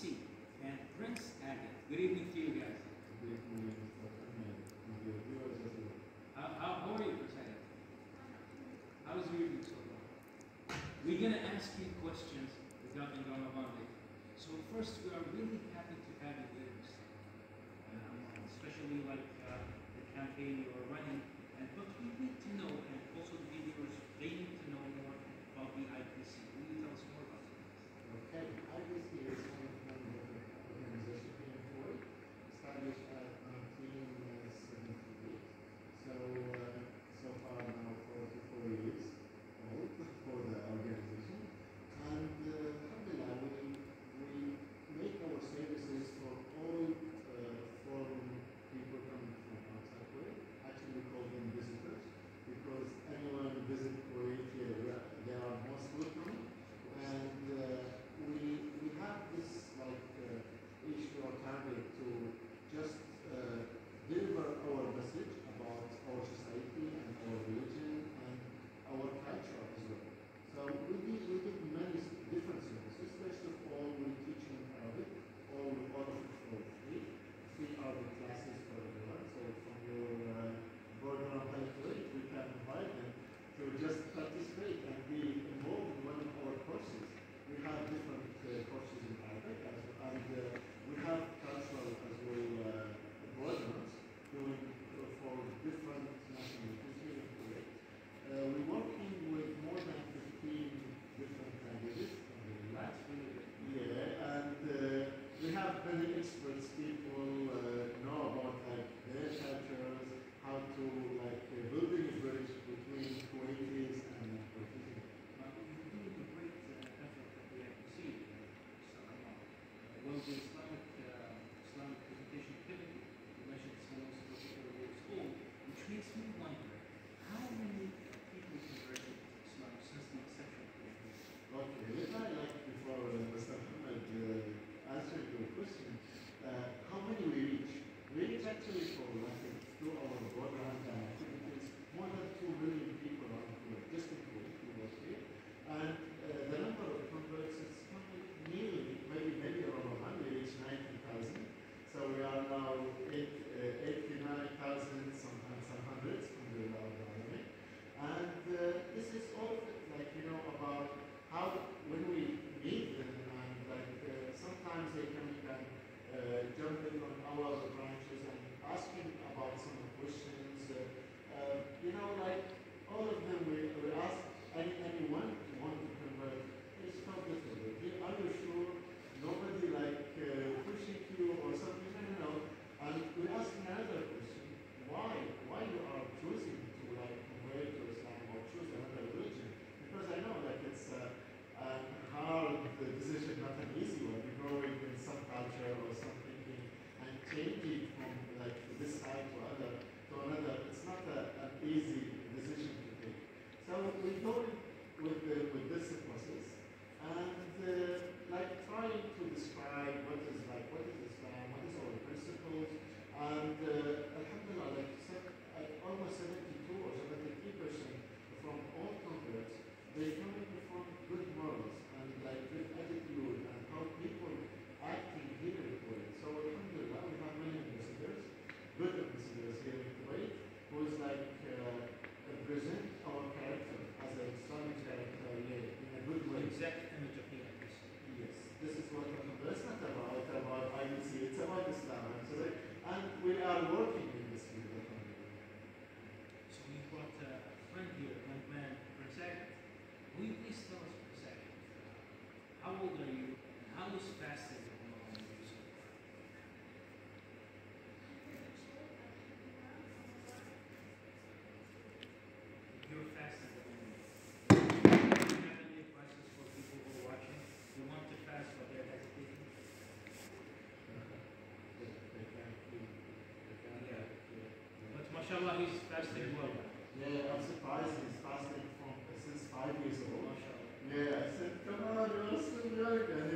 She and Prince Agate. Good evening to you guys. Good evening. How, how, how are you, Prince Agate? How your evening so far? We're going to ask you questions regarding Ramadan. So first, we are really classes for everyone. So from your uh, border on we can invite them to just participate and be involved in one of our courses. We have different and we are working. He's fasting well. Yeah, I'm surprised he's fasting from since five years old. Yeah, I said, come on, you're still young.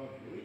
Campaign?